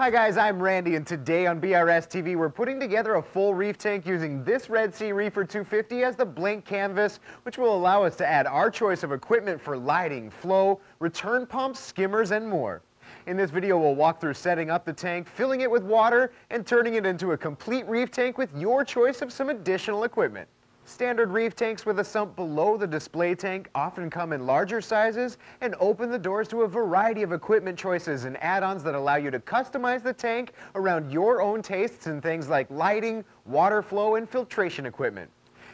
Hi guys, I'm Randy and today on BRS TV we're putting together a full reef tank using this Red Sea Reefer 250 as the blank canvas which will allow us to add our choice of equipment for lighting, flow, return pumps, skimmers and more. In this video we'll walk through setting up the tank, filling it with water and turning it into a complete reef tank with your choice of some additional equipment. Standard reef tanks with a sump below the display tank often come in larger sizes and open the doors to a variety of equipment choices and add-ons that allow you to customize the tank around your own tastes in things like lighting, water flow, and filtration equipment.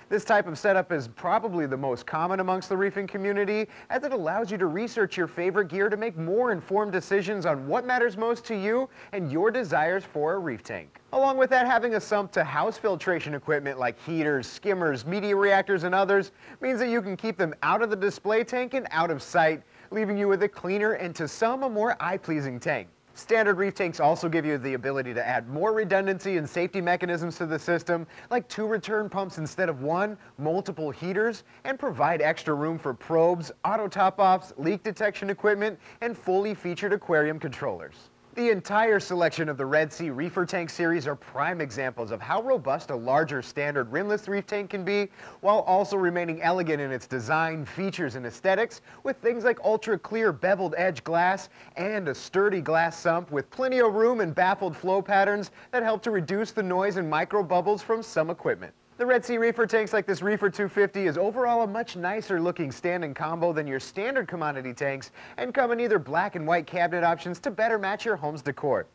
This type of setup is probably the most common amongst the reefing community as it allows you to research your favorite gear to make more informed decisions on what matters most to you and your desires for a reef tank. Along with that, having a sump to house filtration equipment like heaters, skimmers, media reactors, and others means that you can keep them out of the display tank and out of sight, leaving you with a cleaner and to some a more eye-pleasing tank. Standard reef tanks also give you the ability to add more redundancy and safety mechanisms to the system, like two return pumps instead of one, multiple heaters, and provide extra room for probes, auto top-offs, leak detection equipment, and fully featured aquarium controllers. The entire selection of the Red Sea Reefer Tank series are prime examples of how robust a larger standard rimless reef tank can be, while also remaining elegant in its design, features, and aesthetics, with things like ultra clear beveled edge glass and a sturdy glass sump with plenty of room and baffled flow patterns that help to reduce the noise and micro bubbles from some equipment. The Red Sea Reefer tanks like this Reefer 250 is overall a much nicer looking standing combo than your standard commodity tanks and come in either black and white cabinet options to better match your home's decor.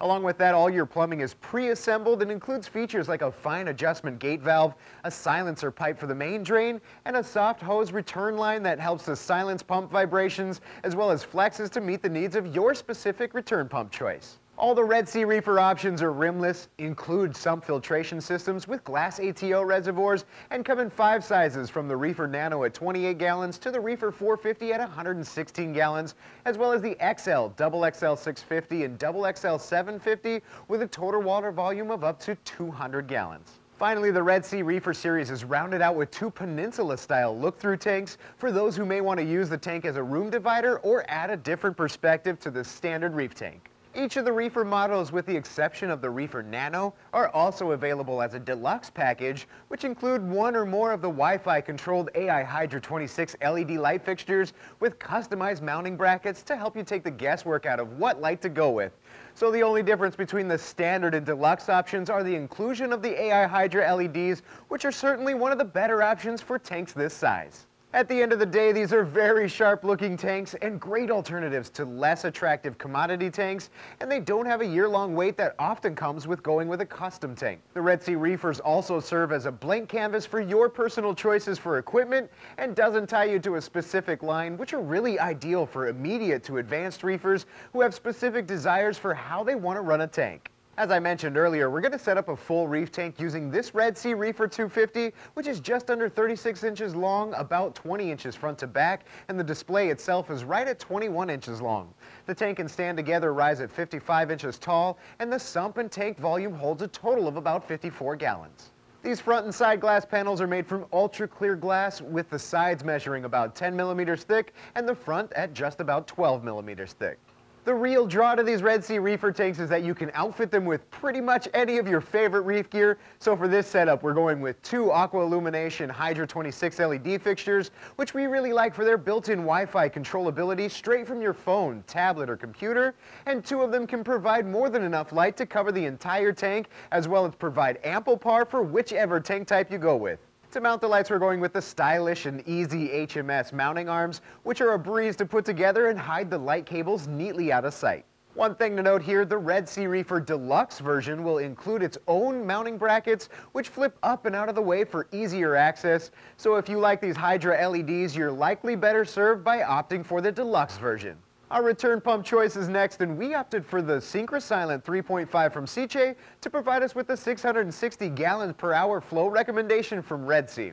Along with that, all your plumbing is pre-assembled and includes features like a fine adjustment gate valve, a silencer pipe for the main drain, and a soft hose return line that helps to silence pump vibrations, as well as flexes to meet the needs of your specific return pump choice. All the Red Sea Reefer options are rimless, include sump filtration systems with glass ATO reservoirs, and come in five sizes from the Reefer Nano at 28 gallons to the Reefer 450 at 116 gallons, as well as the XL, Double XL 650, and Double XL 750 with a total water volume of up to 200 gallons. Finally, the Red Sea Reefer series is rounded out with two peninsula-style look-through tanks for those who may want to use the tank as a room divider or add a different perspective to the standard reef tank. Each of the Reefer models, with the exception of the Reefer Nano, are also available as a deluxe package, which include one or more of the Wi-Fi controlled AI Hydra 26 LED light fixtures with customized mounting brackets to help you take the guesswork out of what light to go with. So the only difference between the standard and deluxe options are the inclusion of the AI Hydra LEDs, which are certainly one of the better options for tanks this size. At the end of the day, these are very sharp looking tanks and great alternatives to less attractive commodity tanks, and they don't have a year-long wait that often comes with going with a custom tank. The Red Sea Reefers also serve as a blank canvas for your personal choices for equipment and doesn't tie you to a specific line, which are really ideal for immediate to advanced reefers who have specific desires for how they want to run a tank. As I mentioned earlier, we're going to set up a full reef tank using this Red Sea Reefer 250, which is just under 36 inches long, about 20 inches front to back, and the display itself is right at 21 inches long. The tank and stand together rise at 55 inches tall, and the sump and tank volume holds a total of about 54 gallons. These front and side glass panels are made from ultra clear glass with the sides measuring about 10 millimeters thick and the front at just about 12 millimeters thick. The real draw to these Red Sea Reefer tanks is that you can outfit them with pretty much any of your favorite reef gear. So for this setup, we're going with two Aqua Illumination Hydra 26 LED fixtures, which we really like for their built-in Wi-Fi controllability straight from your phone, tablet, or computer. And two of them can provide more than enough light to cover the entire tank, as well as provide ample par for whichever tank type you go with. To mount the lights, we're going with the stylish and easy HMS mounting arms, which are a breeze to put together and hide the light cables neatly out of sight. One thing to note here, the Red Sea Reefer Deluxe version will include its own mounting brackets, which flip up and out of the way for easier access. So if you like these Hydra LEDs, you're likely better served by opting for the Deluxe version. Our return pump choice is next, and we opted for the SynchroSilent 3.5 from Sicce to provide us with the 660 gallons per hour flow recommendation from Red Sea.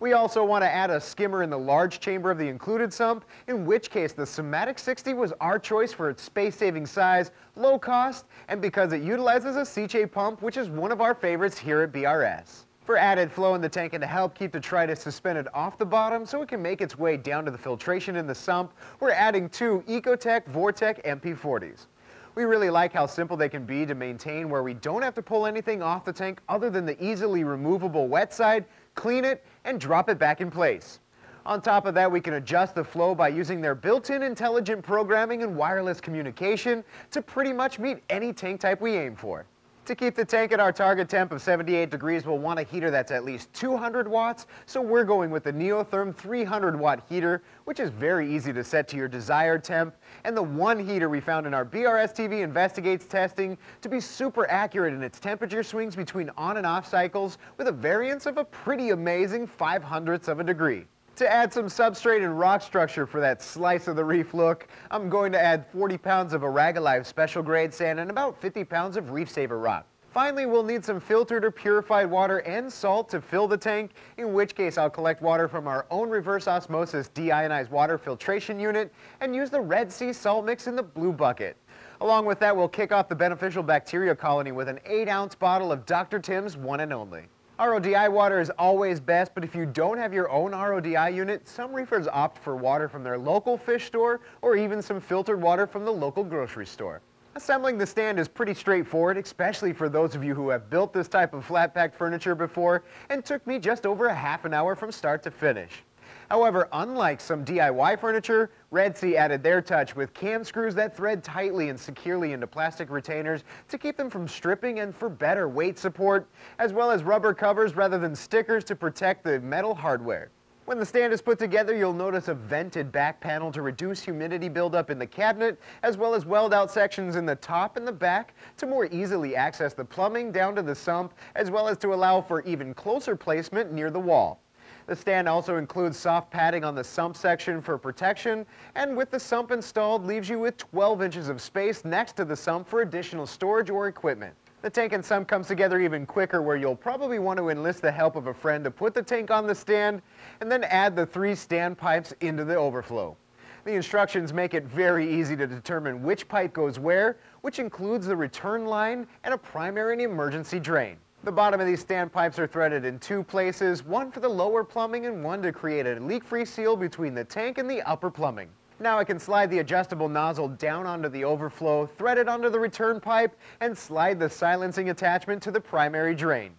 We also want to add a skimmer in the large chamber of the included sump, in which case the Somatic 60 was our choice for its space-saving size, low cost, and because it utilizes a Sicce pump, which is one of our favorites here at BRS. For added flow in the tank and to help keep detritus suspended off the bottom so it can make its way down to the filtration in the sump, we're adding two Ecotech VorTech MP40s. We really like how simple they can be to maintain where we don't have to pull anything off the tank other than the easily removable wet side, clean it, and drop it back in place. On top of that, we can adjust the flow by using their built-in intelligent programming and wireless communication to pretty much meet any tank type we aim for. To keep the tank at our target temp of 78 degrees, we'll want a heater that's at least 200 watts, so we're going with the Neotherm 300 watt heater, which is very easy to set to your desired temp, and the one heater we found in our BRS TV Investigates testing to be super accurate in its temperature swings between on and off cycles with a variance of a pretty amazing 5 hundredths of a degree. To add some substrate and rock structure for that slice of the reef look, I'm going to add 40 pounds of Aragalive special grade sand and about 50 pounds of Reef Saver rock. Finally, we'll need some filtered or purified water and salt to fill the tank, in which case I'll collect water from our own reverse osmosis deionized water filtration unit and use the Red Sea salt mix in the blue bucket. Along with that, we'll kick off the beneficial bacteria colony with an 8 ounce bottle of Dr. Tim's one and only. RODI water is always best, but if you don't have your own RODI unit, some reefers opt for water from their local fish store or even some filtered water from the local grocery store. Assembling the stand is pretty straightforward, especially for those of you who have built this type of flat pack furniture before, and took me just over a half an hour from start to finish. However, unlike some DIY furniture, Red Sea added their touch with cam screws that thread tightly and securely into plastic retainers to keep them from stripping and for better weight support, as well as rubber covers rather than stickers to protect the metal hardware. When the stand is put together, you'll notice a vented back panel to reduce humidity buildup in the cabinet, as well as weld out sections in the top and the back to more easily access the plumbing down to the sump, as well as to allow for even closer placement near the wall. The stand also includes soft padding on the sump section for protection, and with the sump installed, leaves you with 12 inches of space next to the sump for additional storage or equipment. The tank and sump comes together even quicker where you'll probably want to enlist the help of a friend to put the tank on the stand and then add the three stand pipes into the overflow. The instructions make it very easy to determine which pipe goes where, which includes the return line and a primary and emergency drain. The bottom of these standpipes are threaded in two places, one for the lower plumbing and one to create a leak-free seal between the tank and the upper plumbing. Now I can slide the adjustable nozzle down onto the overflow, thread it onto the return pipe, and slide the silencing attachment to the primary drain.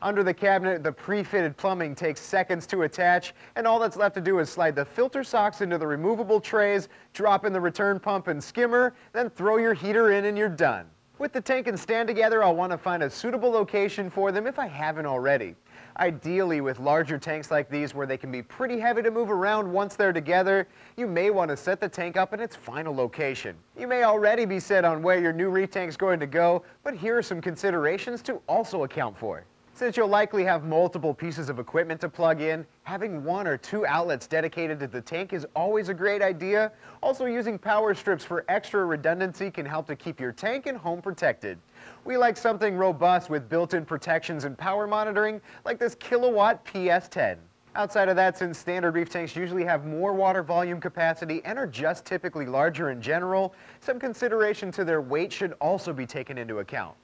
Under the cabinet, the pre-fitted plumbing takes seconds to attach, and all that's left to do is slide the filter socks into the removable trays, drop in the return pump and skimmer, then throw your heater in and you're done. With the tank and stand together, I'll want to find a suitable location for them if I haven't already. Ideally, with larger tanks like these where they can be pretty heavy to move around once they're together, you may want to set the tank up in its final location. You may already be set on where your new reef tank is going to go, but here are some considerations to also account for. Since you'll likely have multiple pieces of equipment to plug in, having one or two outlets dedicated to the tank is always a great idea. Also using power strips for extra redundancy can help to keep your tank and home protected. We like something robust with built-in protections and power monitoring like this Kill A Watt PS10. Outside of that, since standard reef tanks usually have more water volume capacity and are just typically larger in general, some consideration to their weight should also be taken into account.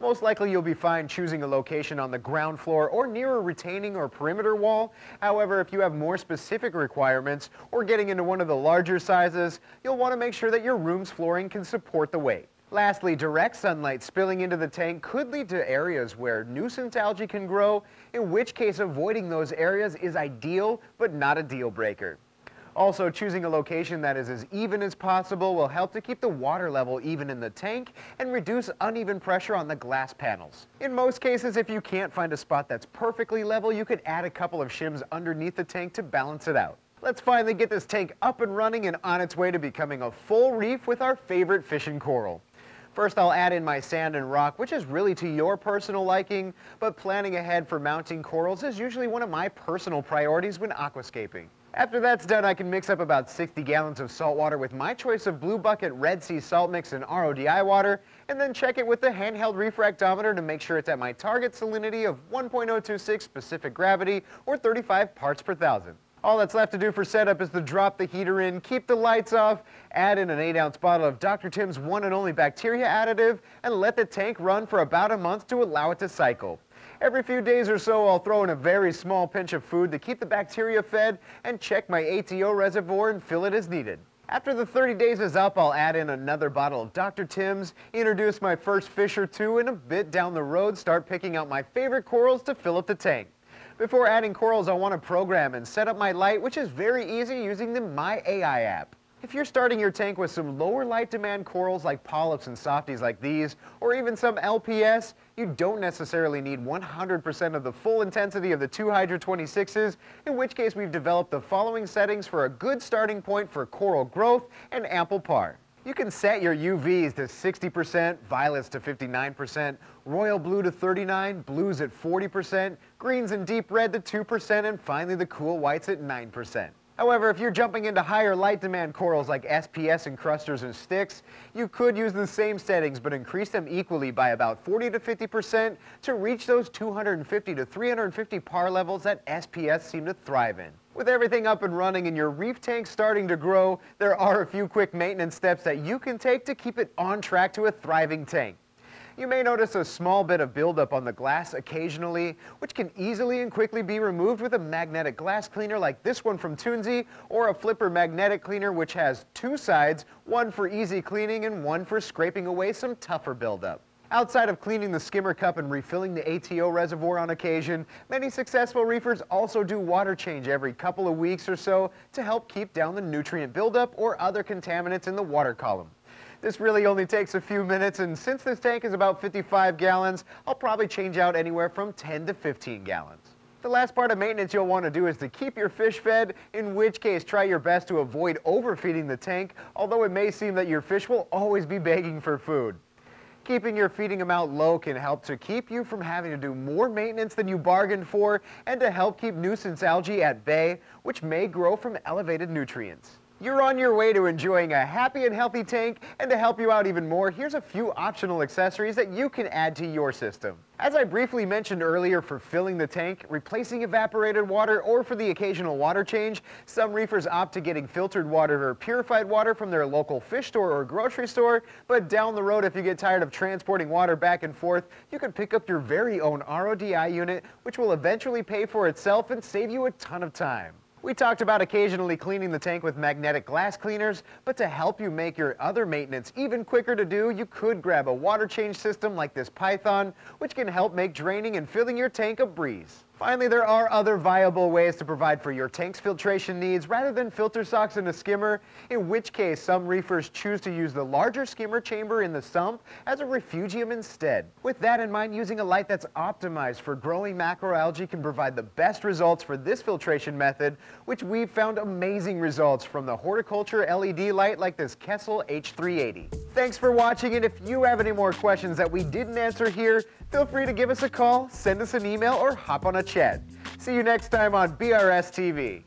Most likely you'll be fine choosing a location on the ground floor or near a retaining or perimeter wall. However, if you have more specific requirements or getting into one of the larger sizes, you'll want to make sure that your room's flooring can support the weight. Lastly, direct sunlight spilling into the tank could lead to areas where nuisance algae can grow, in which case avoiding those areas is ideal but not a deal breaker. Also, choosing a location that is as even as possible will help to keep the water level even in the tank and reduce uneven pressure on the glass panels. In most cases, if you can't find a spot that's perfectly level, you could add a couple of shims underneath the tank to balance it out. Let's finally get this tank up and running and on its way to becoming a full reef with our favorite fish and coral. First, I'll add in my sand and rock, which is really to your personal liking, but planning ahead for mounting corals is usually one of my personal priorities when aquascaping. After that's done, I can mix up about 60 gallons of salt water with my choice of Blue Bucket Red Sea salt mix and RODI water, and then check it with the handheld refractometer to make sure it's at my target salinity of 1.026 specific gravity or 35 parts per thousand. All that's left to do for setup is to drop the heater in, keep the lights off, add in an 8 ounce bottle of Dr. Tim's one and only bacteria additive, and let the tank run for about a month to allow it to cycle. Every few days or so, I'll throw in a very small pinch of food to keep the bacteria fed and check my ATO reservoir and fill it as needed. After the 30 days is up, I'll add in another bottle of Dr. Tim's, introduce my first fish or two, and a bit down the road, start picking out my favorite corals to fill up the tank. Before adding corals, I want to program and set up my light, which is very easy using the My AI app. If you're starting your tank with some lower light demand corals like polyps and softies like these, or even some LPS, you don't necessarily need 100% of the full intensity of the 2 Hydra 26s, in which case we've developed the following settings for a good starting point for coral growth and ample par. You can set your UVs to 60%, violets to 59%, royal blue to 39, blues at 40%, greens and deep red to 2%, and finally the cool whites at 9%. However, if you're jumping into higher light demand corals like SPS encrusters and sticks, you could use the same settings but increase them equally by about 40 to 50% to reach those 250 to 350 par levels that SPS seem to thrive in. With everything up and running and your reef tank starting to grow, there are a few quick maintenance steps that you can take to keep it on track to a thriving tank. You may notice a small bit of buildup on the glass occasionally, which can easily and quickly be removed with a magnetic glass cleaner like this one from Tunze, or a flipper magnetic cleaner which has two sides, one for easy cleaning and one for scraping away some tougher buildup. Outside of cleaning the skimmer cup and refilling the ATO reservoir on occasion, many successful reefers also do water change every couple of weeks or so to help keep down the nutrient buildup or other contaminants in the water column. This really only takes a few minutes, and since this tank is about 55 gallons, I'll probably change out anywhere from 10 to 15 gallons. The last part of maintenance you'll want to do is to keep your fish fed, in which case try your best to avoid overfeeding the tank, although it may seem that your fish will always be begging for food. Keeping your feeding amount low can help to keep you from having to do more maintenance than you bargained for and to help keep nuisance algae at bay, which may grow from elevated nutrients. You're on your way to enjoying a happy and healthy tank, and to help you out even more, here's a few optional accessories that you can add to your system. As I briefly mentioned earlier for filling the tank, replacing evaporated water, or for the occasional water change, some reefers opt to getting filtered water or purified water from their local fish store or grocery store, but down the road if you get tired of transporting water back and forth, you can pick up your very own RODI unit, which will eventually pay for itself and save you a ton of time. We talked about occasionally cleaning the tank with magnetic glass cleaners, but to help you make your other maintenance even quicker to do, you could grab a water change system like this Python, which can help make draining and filling your tank a breeze. Finally, there are other viable ways to provide for your tank's filtration needs rather than filter socks in a skimmer, in which case some reefers choose to use the larger skimmer chamber in the sump as a refugium instead. With that in mind, using a light that's optimized for growing macroalgae can provide the best results for this filtration method, which we've found amazing results from the horticulture LED light like this Kessil H380. Thanks for watching, and if you have any more questions that we didn't answer here, feel free to give us a call, send us an email, or hop on a chat. See you next time on BRS TV.